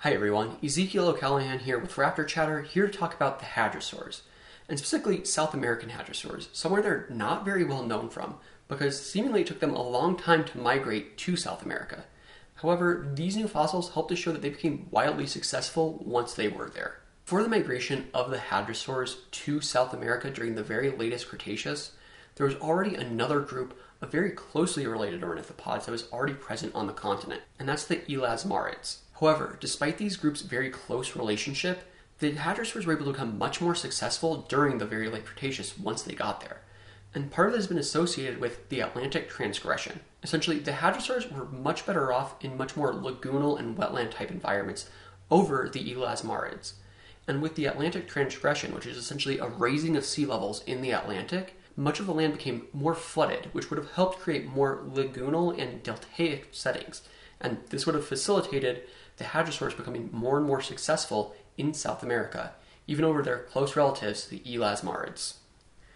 Hi everyone, Ezekiel O'Callahan here with Raptor Chatter, here to talk about the hadrosaurs, and specifically South American hadrosaurs, somewhere they're not very well known from, because seemingly it took them a long time to migrate to South America. However, these new fossils help to show that they became wildly successful once they were there. For the migration of the hadrosaurs to South America during the very latest Cretaceous, there was already another group of very closely related ornithopods that was already present on the continent, and that's the elasmarids. However, despite these groups' very close relationship, the hadrosaurs were able to become much more successful during the very late Cretaceous once they got there. And part of this has been associated with the Atlantic transgression. Essentially, the hadrosaurs were much better off in much more lagoonal and wetland type environments over the elasmarids. And with the Atlantic transgression, which is essentially a raising of sea levels in the Atlantic, much of the land became more flooded, which would have helped create more lagoonal and deltaic settings. And this would have facilitated the hadrosaurs becoming more and more successful in South America, even over their close relatives, the elasmarids.